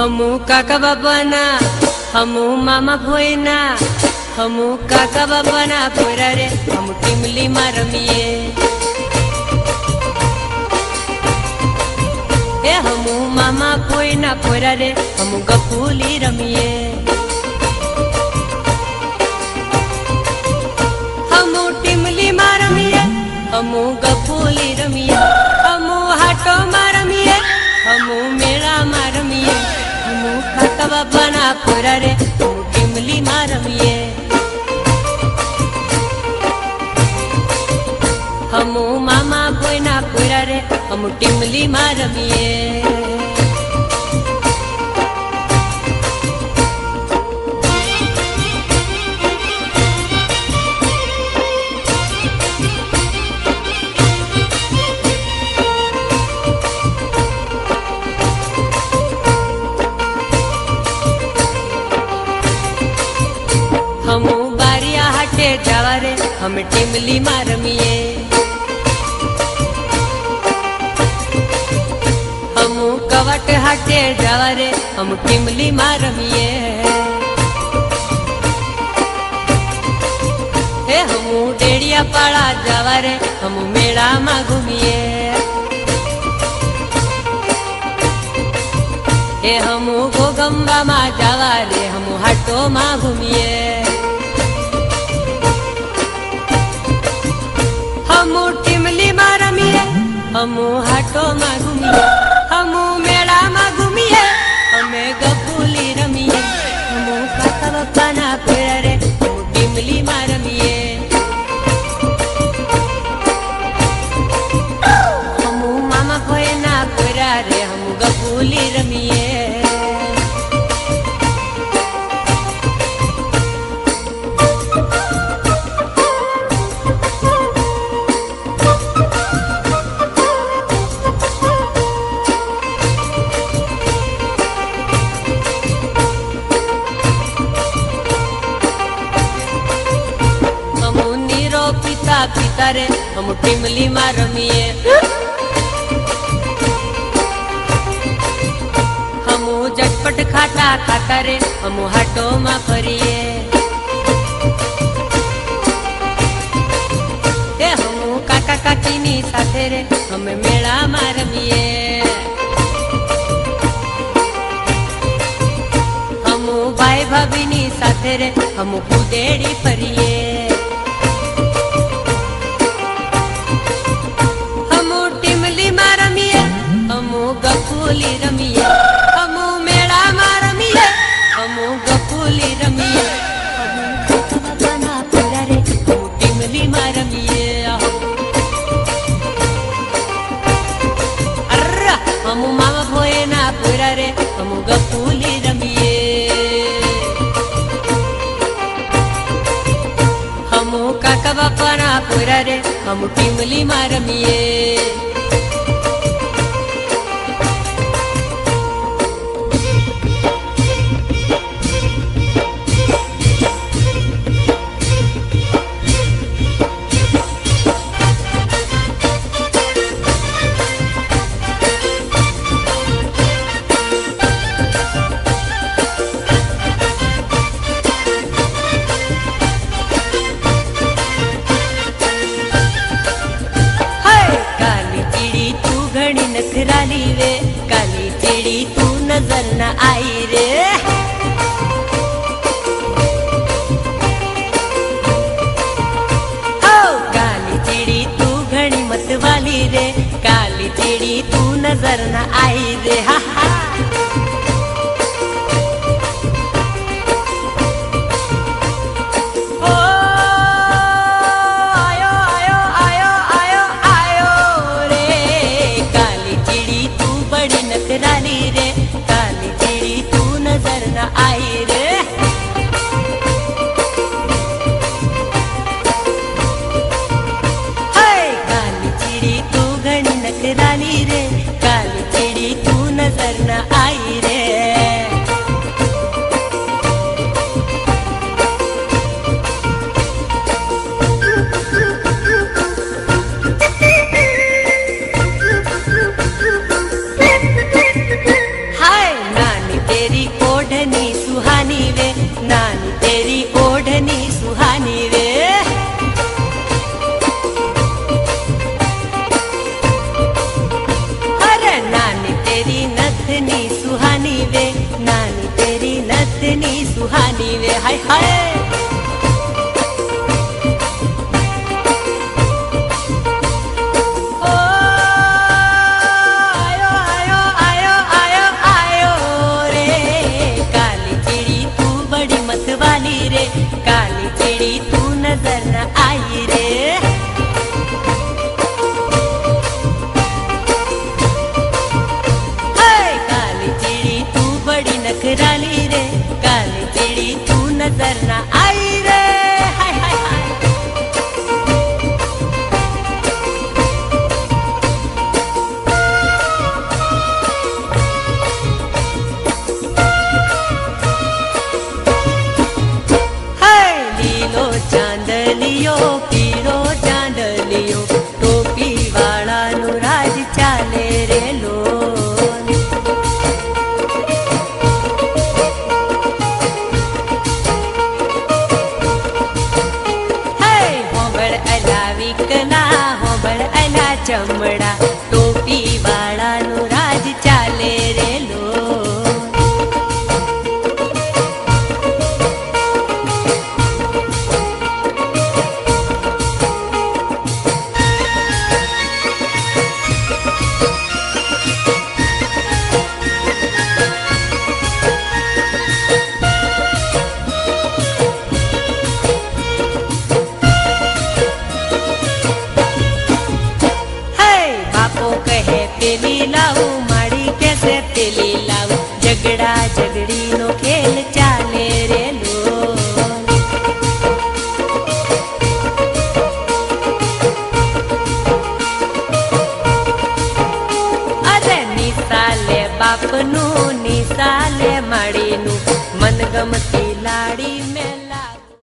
हमू काका बाबाना हमू मामा भोयना हमू काका बाबाना भोरा रे हम टिमली मारमिए ए हमू मामा भोयना भोरा रे हम गपूली रमिए हमू टिमली मारमिए हमू गपूली बारिया हटे जावा हम टिमली मारमिए हमू कवट हटे जावा रे हम टिमली मारमिए हे हमू डेड़िया पाड़ा जावा रे हम मेला मा घूमिए हे हमू गोगम्बा मा जावा रे हमू हटो मा घूमिए हमू टिमली मा हमू रमिए पिता पिता रे हम टिमली मारमिए ચોખટ ખાતા ખાતા રે, અમુ હાટોમાં ફરીએ. એ હમુ કાકા કાકીની સાથે રે, અમે મેળામાં રમીએ. અમુ ભાઈ ભાભીની સાથે રે અમુ કુદેડી ફરીએ. പോരാരെ മമ്മൂട്ടി മുലി മാരമിയേ. な愛で母喊你喂，嗨嗨。阿玛达。Selamat